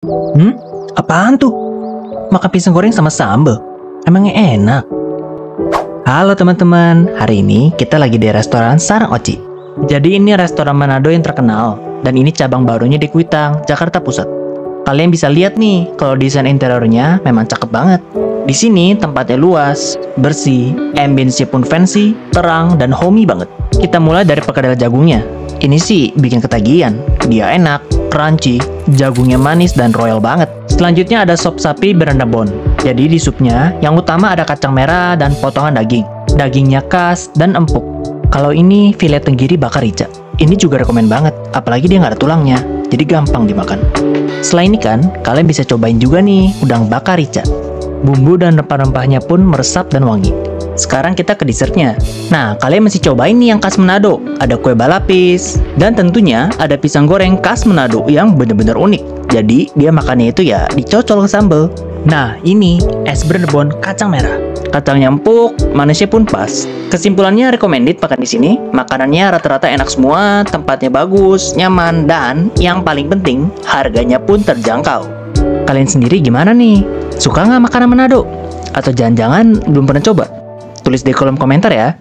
Hmm? Apaan tuh? Makan pisang goreng sama sambal? Emangnya enak? Halo teman-teman, hari ini kita lagi di restoran Sarang Oci. Jadi ini restoran Manado yang terkenal, dan ini cabang barunya di Kuitang, Jakarta Pusat. Kalian bisa lihat nih, kalau desain interiornya memang cakep banget. Di sini tempatnya luas, bersih, ambience pun fancy, terang, dan homey banget. Kita mulai dari perkedel jagungnya. Ini sih bikin ketagihan. Dia enak, crunchy, jagungnya manis dan royal banget. Selanjutnya ada sop sapi berendam bon. Jadi di supnya, yang utama ada kacang merah dan potongan daging. Dagingnya khas dan empuk. Kalau ini filet tenggiri bakar rica. Ini juga rekomen banget, apalagi dia nggak ada tulangnya, jadi gampang dimakan. Selain ikan, kalian bisa cobain juga nih udang bakar rica. Bumbu dan rempah-rempahnya pun meresap dan wangi. Sekarang kita ke dessertnya. Nah, kalian mesti cobain nih yang khas Manado. Ada kue balapis. Dan tentunya ada pisang goreng khas Manado yang bener-bener unik. Jadi, dia makannya itu ya dicocol ke sambal. Nah, ini es bernebon kacang merah. Kacangnya empuk, manisnya pun pas. Kesimpulannya recommended makan di sini. Makanannya rata-rata enak semua, tempatnya bagus, nyaman, dan yang paling penting, harganya pun terjangkau. Kalian sendiri gimana nih? Suka nggak makanan Manado? Atau jangan-jangan belum pernah coba? Tulis di kolom komentar ya.